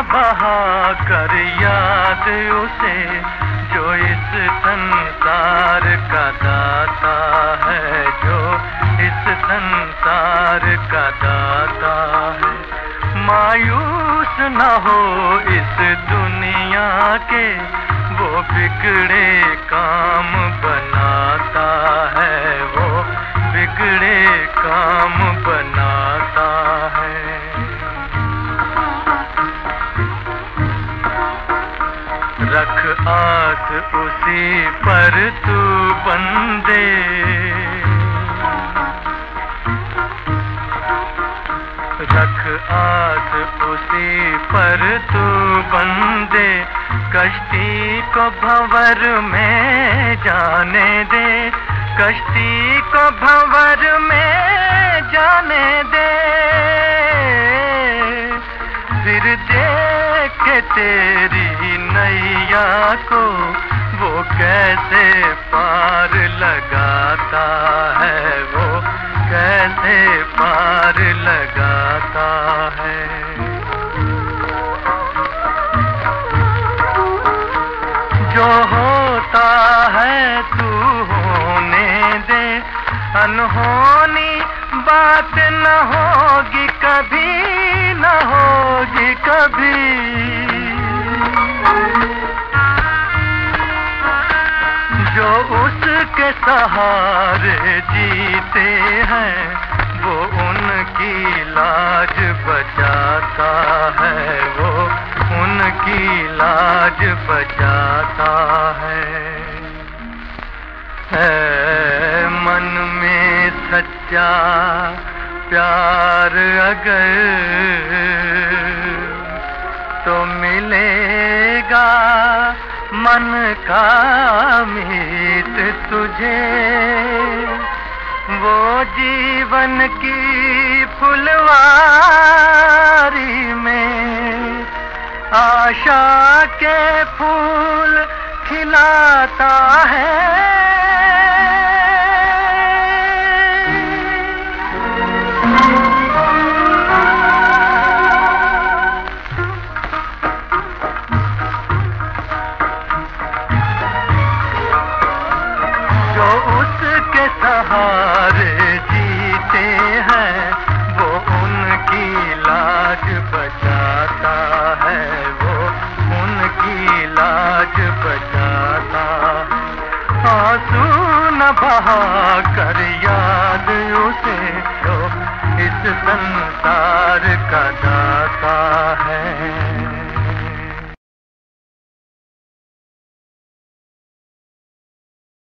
बहा कर याद उसे, जो इस संसार का दाता है, जो इस संसार का दाता है। मायूस न हो इस दुनिया के, वो बिगड़े काम बनाता है, वो बिगड़े काम रख आस उसी पर तू बंदे। रख आस उसी पर तू बंदे, कश्ती को भंवर में जाने दे। कश्ती को भंवर में जाने दे। तेरी नैया को वो कैसे पार लगाता है? वो कैसे पार लगाता है? जो होता है तू होने दे। अनहोनी बात न होगी, कभी न होगी, कभी उसके सहारे जीते हैं, वो उनकी लाज बचाता है, वो उनकी लाज बचाता है। मन में सच्चा प्यार अगर तो मिलेगा मन का मीत तुझे। वो जीवन की फुलवारी में आशा के फूल खिलाता है। उसके सहारे जीते हैं, वो उनकी लाज बचाता है, वो उनकी लाज बचाता। आँसू न बहा कर याद उसे तो इस संसार का दाता